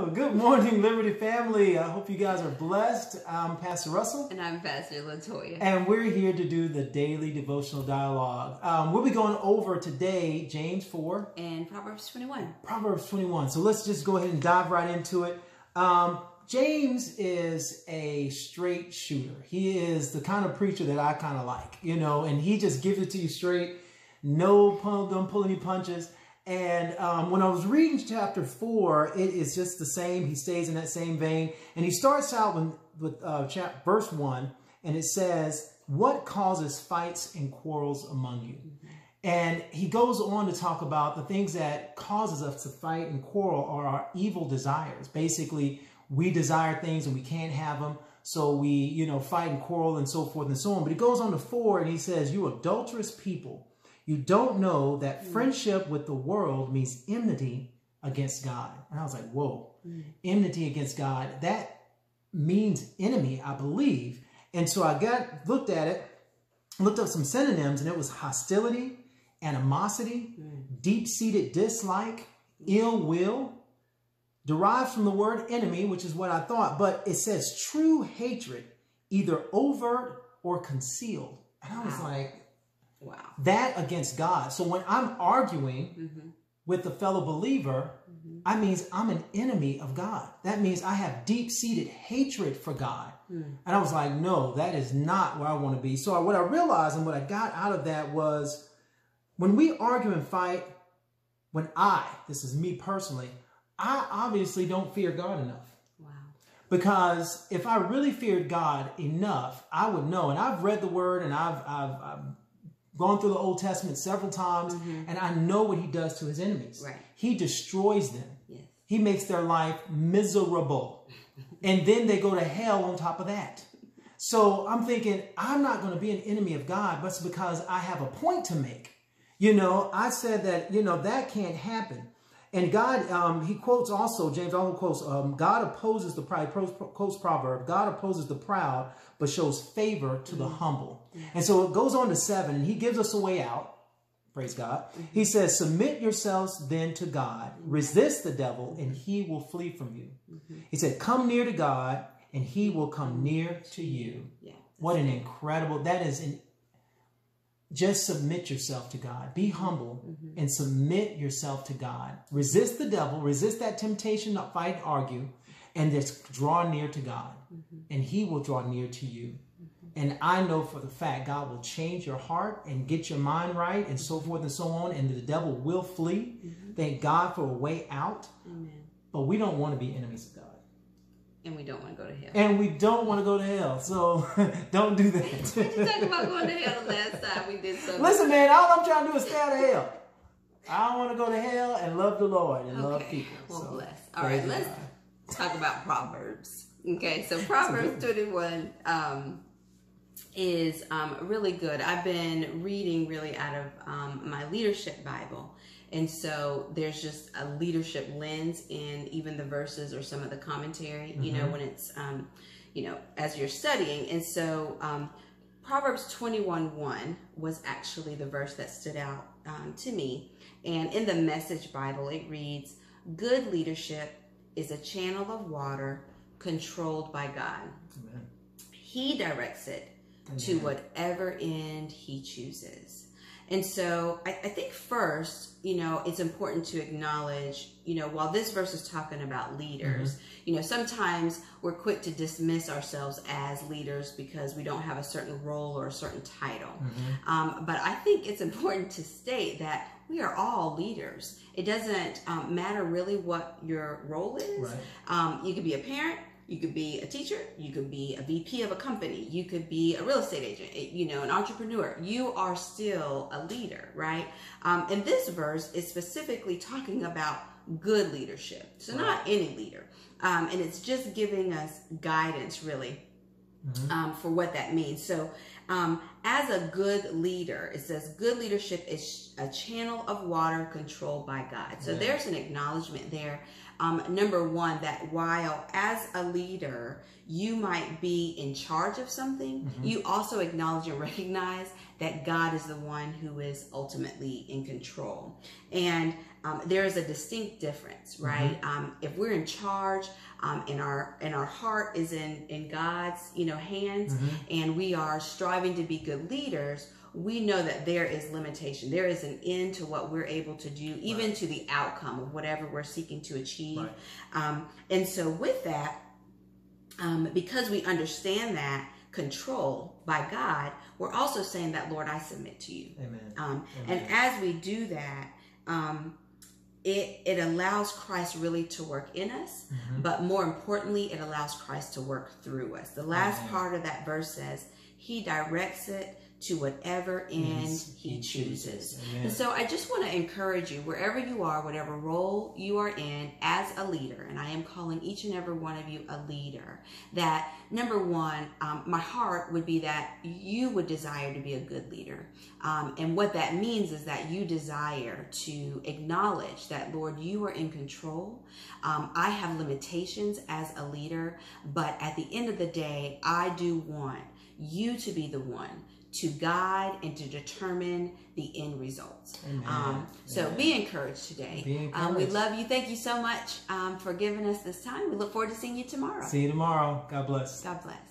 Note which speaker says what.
Speaker 1: Good morning, Liberty family. I hope you guys are blessed. I'm Pastor Russell.
Speaker 2: And I'm Pastor Latoya.
Speaker 1: And we're here to do the daily devotional dialogue. Um, we'll be going over today James 4
Speaker 2: and Proverbs 21.
Speaker 1: Proverbs 21. So let's just go ahead and dive right into it. Um, James is a straight shooter. He is the kind of preacher that I kind of like, you know, and he just gives it to you straight. No, don't pull any punches. And um, when I was reading chapter four, it is just the same. He stays in that same vein. And he starts out with, with uh, chap, verse one, and it says, What causes fights and quarrels among you? And he goes on to talk about the things that causes us to fight and quarrel are our evil desires. Basically, we desire things and we can't have them. So we, you know, fight and quarrel and so forth and so on. But he goes on to four and he says, You adulterous people you don't know that mm. friendship with the world means enmity against God. And I was like, whoa, mm. enmity against God. That means enemy, I believe. And so I got looked at it, looked up some synonyms, and it was hostility, animosity, mm. deep-seated dislike, ill will, derived from the word enemy, which is what I thought, but it says true hatred, either overt or concealed. And I was wow. like, Wow. That against God. So when I'm arguing mm-hmm. with a fellow believer, mm-hmm. I means I'm an enemy of God. That means I have deep-seated hatred for God. Mm. And I was like, no, that is not where I want to be. So what I realized and what I got out of that was when we argue and fight, when I, this is me personally, I obviously don't fear God enough. Wow. Because if I really feared God enough, I would know. And I've read the word and I've, I've, I've gone through the Old Testament several times, mm-hmm. and I know what he does to his enemies.
Speaker 2: Right.
Speaker 1: He destroys them. Yes. He makes their life miserable. and then they go to hell on top of that. So I'm thinking, I'm not going to be an enemy of God, but it's because I have a point to make. You know, I said that, you know, that can't happen. And God, um, he quotes also, James also quotes, um, God opposes the pride, quotes proverb, God opposes the proud, but shows favor to the mm-hmm. humble. And so it goes on to seven, and he gives us a way out. Praise God. Mm-hmm. He says, submit yourselves then to God, resist the devil, and he will flee from you. Mm-hmm. He said, come near to God, and he will come near to you. Yeah, what an incredible, that is an just submit yourself to God. Be humble mm-hmm. and submit yourself to God. Resist the devil, resist that temptation to fight argue, and just draw near to God. Mm-hmm. And he will draw near to you. Mm-hmm. And I know for the fact God will change your heart and get your mind right and so forth and so on, and the devil will flee. Mm-hmm. Thank God for a way out. Amen. But we don't want to be enemies of God.
Speaker 2: And we don't want to go to hell.
Speaker 1: And we don't want to go to hell. So don't do that.
Speaker 2: Did you talk about going to hell last time we did something?
Speaker 1: Listen, man, all I'm trying to do is stay out of hell. I want to go to hell and love the Lord and okay. love people.
Speaker 2: Well, so, bless. All right, let's God. talk about Proverbs. Okay, so Proverbs 21 um, is um, really good. I've been reading really out of um, my leadership Bible. And so there's just a leadership lens in even the verses or some of the commentary, mm-hmm. you know, mm-hmm. when it's, um, you know, as you're studying. And so um, Proverbs 21 1 was actually the verse that stood out um, to me. And in the Message Bible, it reads, Good leadership is a channel of water controlled by God. Amen. He directs it To whatever end he chooses. And so I, I, think first, you know, it's important to acknowledge, you know, while this verse is talking about leaders, mm-hmm. you know, sometimes we're quick to dismiss ourselves as leaders because we don't have a certain role or a certain title. Mm-hmm. Um, but I think it's important to state that we are all leaders. It doesn't um, matter really what your role is. Right. Um, you could be a parent, you could be a teacher, you could be a VP of a company, you could be a real estate agent, eh, you know, an entrepreneur. You are still a leader, right? Um, and this verse is specifically talking about good leadership. So right. not any leader. Um, and it's just giving us guidance really mm-hmm. um, for what that means. So um, as a good leader, it says good leadership is a channel of water controlled by God. So yeah. there's an acknowledgement there um, number one, that while as a leader, you might be in charge of something, mm-hmm. you also acknowledge and recognize that God is the one who is ultimately in control. And um, there is a distinct difference,
Speaker 1: Mm-hmm.
Speaker 2: right? Um, if we're in charge um, and our and our heart is in in God's you know hands,
Speaker 1: Mm-hmm.
Speaker 2: and we are striving to be good leaders, we know that there is limitation. There is an end to what we're able to do, even to the outcome of whatever we're seeking to achieve.
Speaker 1: Right.
Speaker 2: Um, and so, with that, um, because we understand that control by God, we're also saying that, Lord, I submit to you.
Speaker 1: Amen.
Speaker 2: Um,
Speaker 1: Amen.
Speaker 2: and as we do that, um, it, it allows Christ really to work in us,
Speaker 1: Mm-hmm.
Speaker 2: but more importantly, it allows Christ to work through us. The last
Speaker 1: Amen.
Speaker 2: part of that verse says, He directs it to whatever end
Speaker 1: Yes,
Speaker 2: He
Speaker 1: he
Speaker 2: chooses.
Speaker 1: chooses.
Speaker 2: And so I just want to encourage you, wherever you are, whatever role you are in as a leader, and I am calling each and every one of you a leader, that number one, um, my heart would be that you would desire to be a good leader. Um, and what that means is that you desire to acknowledge that, Lord, you are in control. Um, I have limitations as a leader, but at the end of the day, I do want you to be the one to guide and to determine the end results. Um, so
Speaker 1: Amen.
Speaker 2: be encouraged today.
Speaker 1: Be
Speaker 2: Um, we love you. Thank you so much um, for giving us this time. We look forward to seeing you tomorrow.
Speaker 1: See you tomorrow. God bless.
Speaker 2: God bless.